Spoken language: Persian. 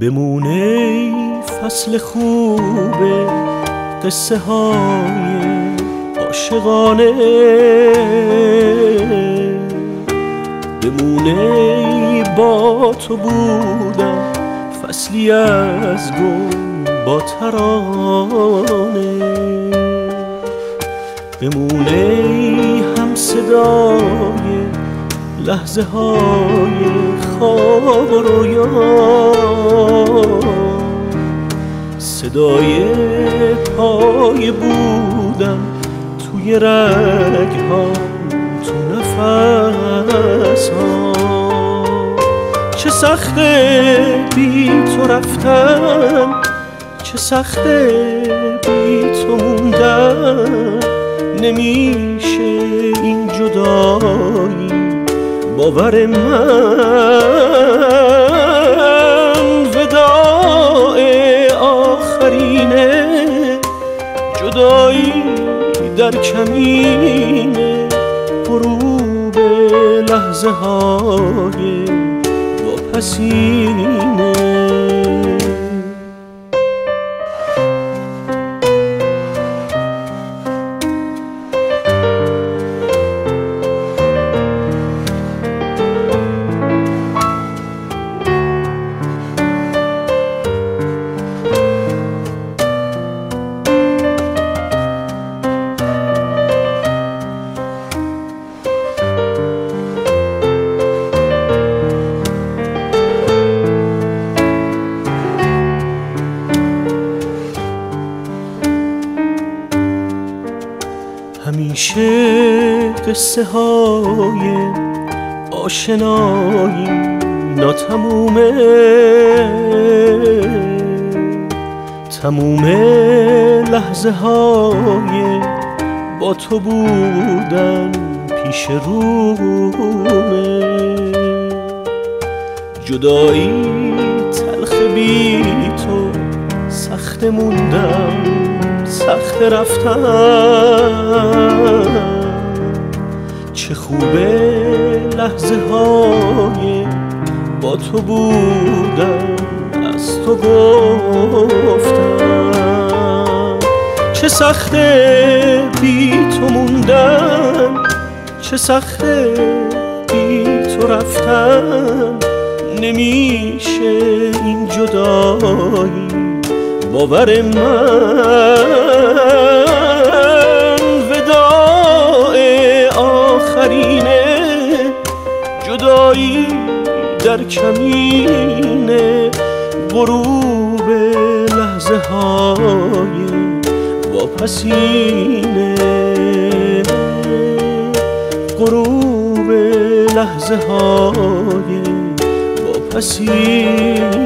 بمونه فصل خوبه قصه های عاشقانه. بمونه با تو بودم فصلی از گل با ترانه. بمونه هم صدای لحظه های خواب و صدای پای بودم توی رگ ها تو نفس ها چه سخته بی تو رفتم چه سخته بی تو موندم. نمیشه این جدایی باور من وداع آخرینه جدایی در کمینه غروب لحظه های واپسینه. همیشه قصه های آشنایی ناتمومه. تموم لحظه های با تو بودن پیش رومه. جدایی تلخ بی تو سخت موندم. سخت رفتم چه خوبه لحظه های با تو بودم از تو گفتم. چه سخته بی تو موندم چه سخته بی تو رفتم نمیشه این جدایی باور من. آخرینه جدایی در کمینه غروب لحظه های واپسینه. غروب لحظه های واپسینه.